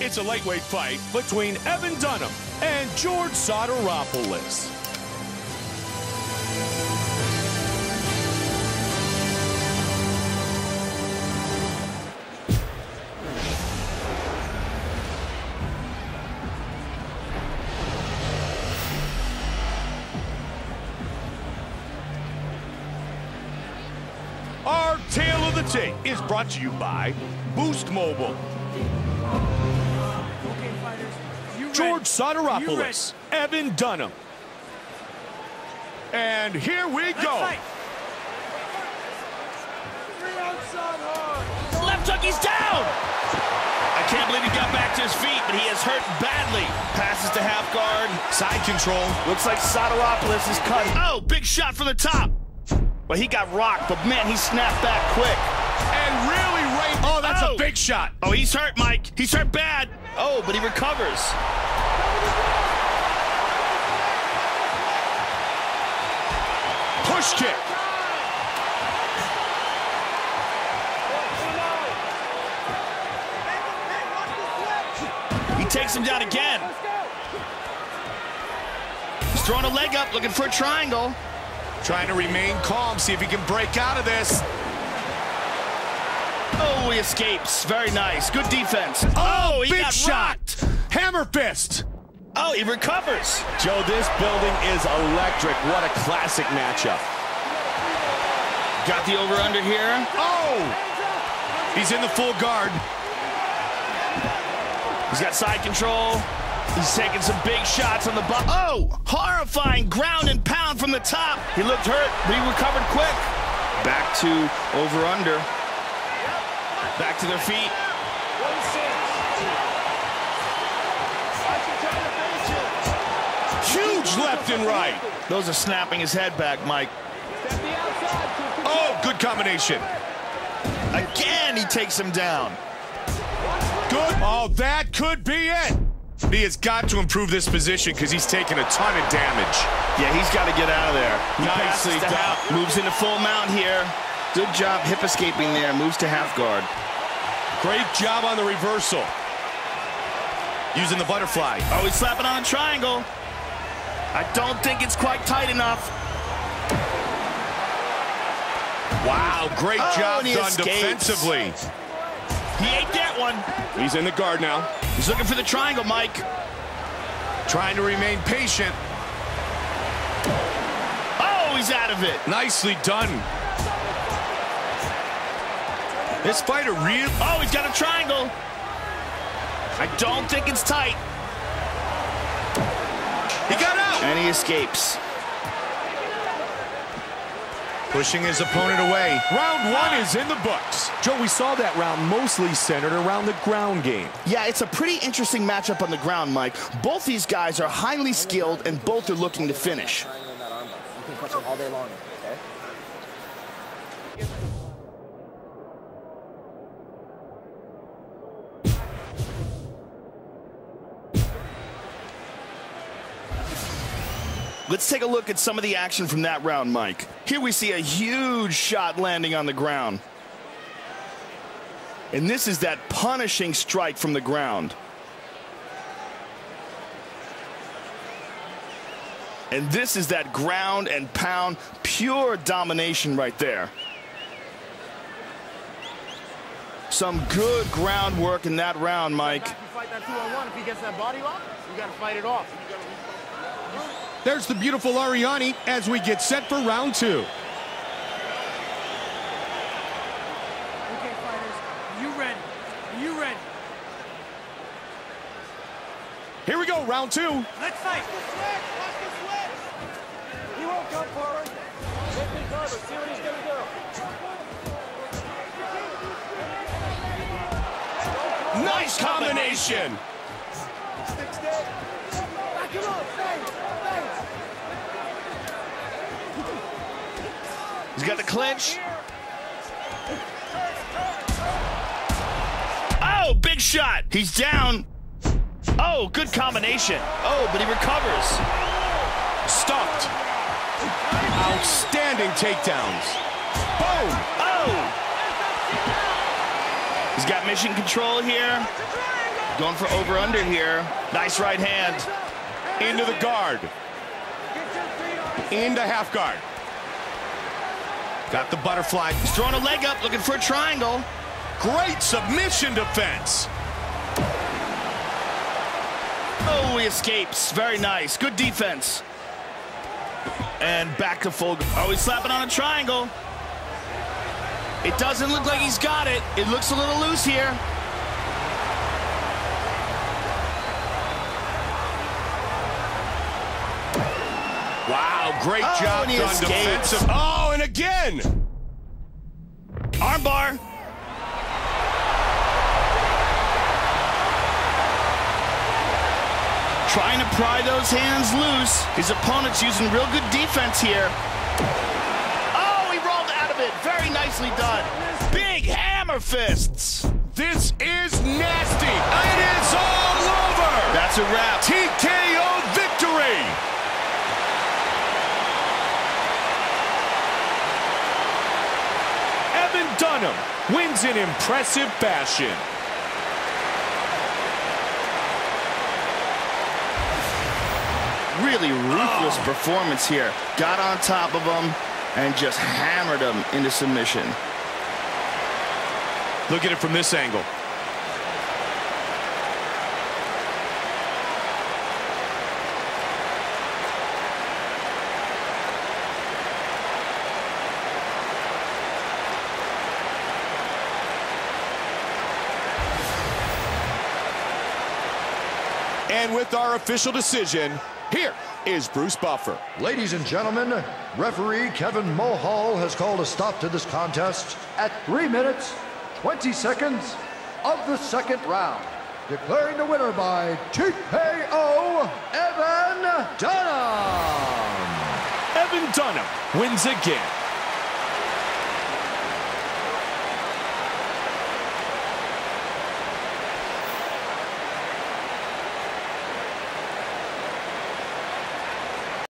It's a lightweight fight between Evan Dunham and George Sotiropoulos. Our tale of the tape is brought to you by Boost Mobile. Okay, fighters. You George? Sotiropoulos, Evan Dunham. And here we go. fight. Three outside hard. Left hook, he's down! I can't believe he got back to his feet, but he has hurt badly. Passes to half guard. Side control. Looks like Sotiropoulos is cut. Oh, big shot from the top. Well, he got rocked, but man, he snapped back quick. That's a big shot. Oh, he's hurt, Mike. He's hurt bad. Oh, but he recovers. Push kick. He takes him down again. He's throwing a leg up, looking for a triangle. Trying to remain calm, see if he can break out of this. Oh, he escapes. Very nice. Good defense. Oh, oh he big got shot. rocked. Hammer fist. Oh, he recovers. Joe, this building is electric. What a classic matchup. Got the over-under here. Oh! He's in the full guard. He's got side control. He's taking some big shots on the butt. Oh, horrifying ground and pound from the top. He looked hurt, but he recovered quick. Back to over-under. Back to their feet. Huge left and right. Those are snapping his head back, Mike. Oh, good combination. Again, he takes him down. Good. Oh, that could be it. He has got to improve this position because he's taking a ton of damage. Yeah, he's got to get out of there. He Nicely done. moves into full mount here. Good job hip escaping there. Moves to half guard. Great job on the reversal. Using the butterfly. Oh, he's slapping on a triangle. I don't think it's quite tight enough. Wow, great Oh, job done escapes. defensively. He ate that one. He's in the guard now. He's looking for the triangle, Mike. Trying to remain patient. Oh, he's out of it. Nicely done. This fighter real. Oh, he's got a triangle. I don't think it's tight. He got out. And he escapes. Pushing his opponent away. Round one is in the books. Joe, we saw that round mostly centered around the ground game. Yeah, it's a pretty interesting matchup on the ground, Mike. Both these guys are highly skilled, and both are looking to finish. Let's take a look at some of the action from that round, Mike. Here we see a huge shot landing on the ground. And this is that punishing strike from the ground. And this is that ground and pound, pure domination right there. Some good groundwork in that round, Mike. You fight that two on one. If he gets that body lock, you got to fight it off. There's the beautiful Arianny as we get set for round two. Okay, fighters. You ready? You ready? Here we go, round two. Let's fight. He won't come forward. Let me cover. See what he's gonna do. Nice combination. Stick, stick. Back him up. Thanks. Thanks. He's got the clinch. Oh, big shot. He's down. Oh, good combination. Oh, but he recovers. Stumped. Outstanding takedowns. Boom. Oh. He's got mission control here. Going for over-under here. Nice right hand. Into the guard. Into half guard. Got the butterfly. He's throwing a leg up, looking for a triangle. Great submission defense. Oh, he escapes. Very nice. Good defense. And back to full. Oh, he's slapping on a triangle. It doesn't look like he's got it. It looks a little loose here. Wow, great Oh, job and he done escapes. defensive. Oh, and again. Armbar. Trying to pry those hands loose. His opponent's using real good defense here. Oh, he rolled out of it. Very nicely done. Big hammer fists. This is nasty. It is all over. That's a wrap. TKO victory. Evan Dunham wins in impressive fashion. Really ruthless performance here. Got on top of him and just hammered him into submission. Look at it from this angle. And with our official decision, here is Bruce Buffer. Ladies and gentlemen, referee Kevin Mulhall has called a stop to this contest at 3 minutes, 20 seconds of the second round, declaring the winner by TKO, Evan Dunham. Evan Dunham wins again.